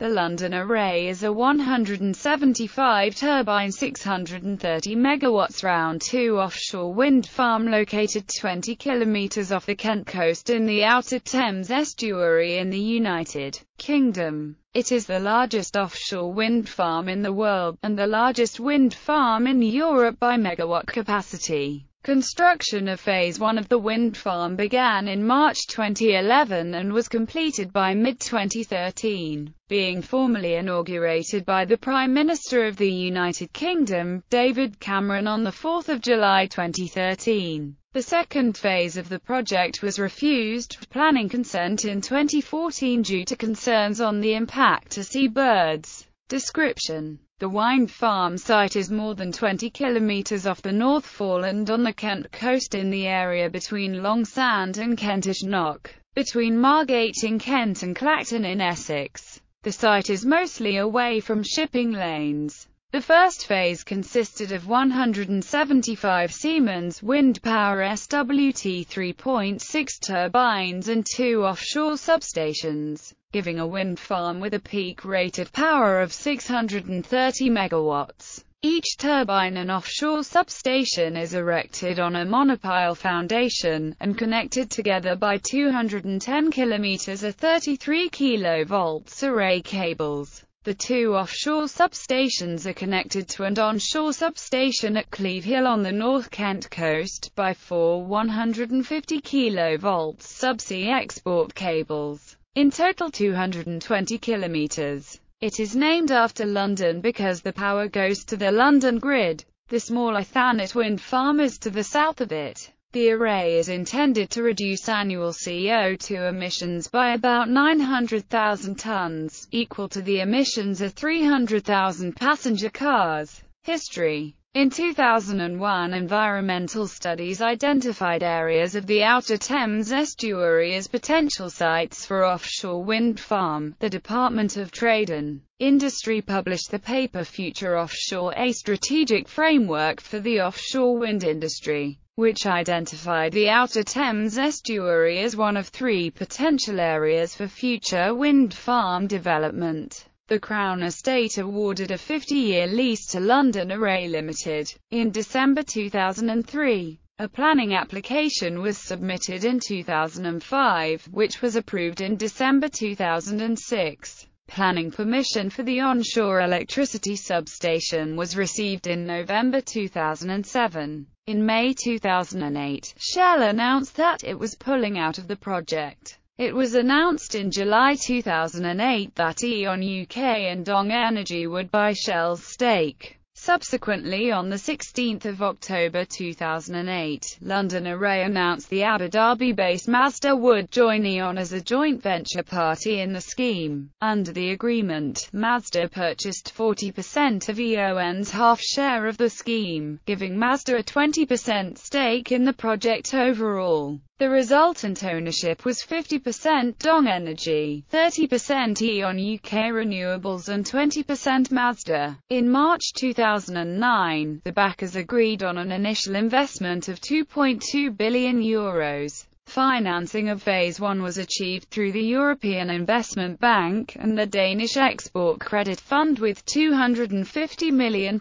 The London Array is a 175-turbine 630 MW round-2 offshore wind farm located 20 km off the Kent coast in the Outer Thames estuary in the United Kingdom. It is the largest offshore wind farm in the world, and the largest wind farm in Europe by megawatt capacity. Construction of Phase 1 of the wind farm began in March 2011 and was completed by mid-2013, being formally inaugurated by the Prime Minister of the United Kingdom, David Cameron on 4 July 2013. The second phase of the project was refused planning consent in 2014 due to concerns on the impact to seabirds. Description the wind farm site is more than 20 kilometers off the North Foreland on the Kent coast in the area between Long Sand and Kentish Knock, between Margate in Kent and Clacton in Essex. The site is mostly away from shipping lanes. The first phase consisted of 175 Siemens wind power SWT 3.6 turbines and two offshore substations giving a wind farm with a peak rated power of 630 megawatts. Each turbine and offshore substation is erected on a monopile foundation, and connected together by 210 kilometers of 33 kV array cables. The two offshore substations are connected to an onshore substation at Cleve Hill on the North Kent coast by four 150 kV subsea export cables. In total 220 kilometers. It is named after London because the power goes to the London grid. The smaller Thanet wind farm is to the south of it. The array is intended to reduce annual CO2 emissions by about 900,000 tons, equal to the emissions of 300,000 passenger cars. History in 2001 environmental studies identified areas of the Outer Thames estuary as potential sites for offshore wind farm. The Department of Trade and Industry published the paper Future Offshore A Strategic Framework for the Offshore Wind Industry, which identified the Outer Thames estuary as one of three potential areas for future wind farm development. The Crown Estate awarded a 50-year lease to London Array Limited. In December 2003, a planning application was submitted in 2005, which was approved in December 2006. Planning permission for the onshore electricity substation was received in November 2007. In May 2008, Shell announced that it was pulling out of the project. It was announced in July 2008 that E.ON UK and Dong Energy would buy Shell's stake. Subsequently on 16 October 2008, London Array announced the Abu Dhabi-based Masdar would join E.ON as a joint venture party in the scheme. Under the agreement, Masdar purchased 40% of E.ON's half share of the scheme, giving Masdar a 20% stake in the project overall. The resultant ownership was 50% Dong Energy, 30% E.ON UK Renewables and 20% Masdar. In March 2009, the backers agreed on an initial investment of 2.2 billion euros. Financing of Phase 1 was achieved through the European Investment Bank and the Danish Export Credit Fund with £250 million.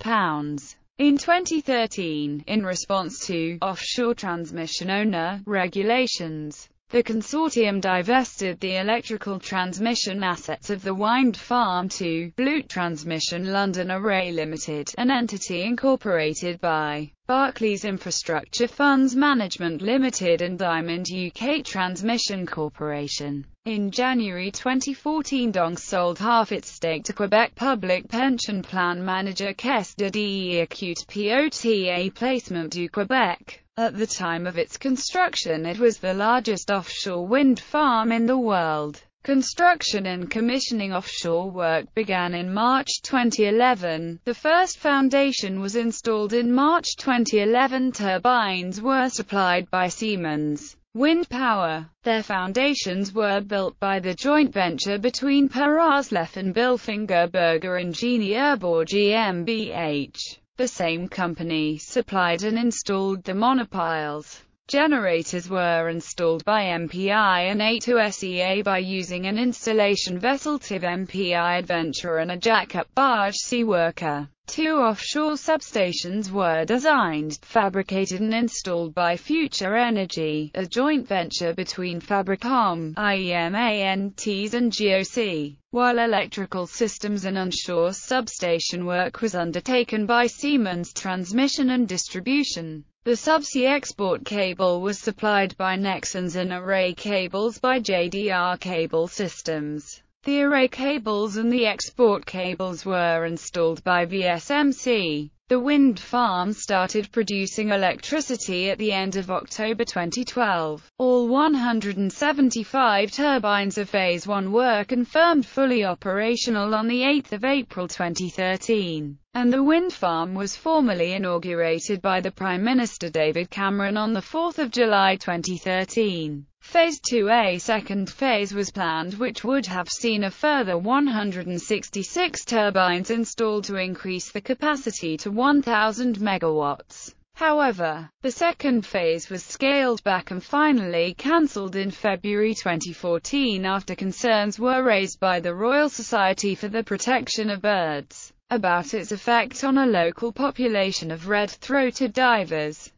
In 2013, in response to offshore transmission owner regulations, the consortium divested the electrical transmission assets of the wind farm to Blue Transmission London Array Limited, an entity incorporated by Barclays Infrastructure Funds Management Limited and Diamond UK Transmission Corporation. In January 2014 Dong sold half its stake to Quebec Public Pension Plan manager Caisse de d'Épargne POTA Placement du Québec. At the time of its construction it was the largest offshore wind farm in the world. Construction and commissioning offshore work began in March 2011. The first foundation was installed in March 2011. Turbines were supplied by Siemens Wind Power. Their foundations were built by the joint venture between Per Aarsleff and Bilfinger Berger Ingenieurbau GmbH. The same company supplied and installed the monopiles. Generators were installed by MPI and A2SEA by using an installation vessel TIV MPI Adventure and a jack-up barge Seaworker. Two offshore substations were designed, fabricated and installed by Future Energy, a joint venture between Fabricom, Iemants and GOC, while electrical systems and onshore substation work was undertaken by Siemens Transmission and Distribution. The subsea export cable was supplied by Nexans and array cables by JDR Cable Systems. The array cables and the export cables were installed by VSMC. The wind farm started producing electricity at the end of October 2012. All 175 turbines of Phase 1 were confirmed fully operational on 8 April 2013, and the wind farm was formally inaugurated by the Prime Minister David Cameron on 4 July 2013. Phase 2A second phase was planned which would have seen a further 166 turbines installed to increase the capacity to 1,000 megawatts. However, the second phase was scaled back and finally cancelled in February 2014 after concerns were raised by the Royal Society for the Protection of Birds about its effect on a local population of red-throated divers.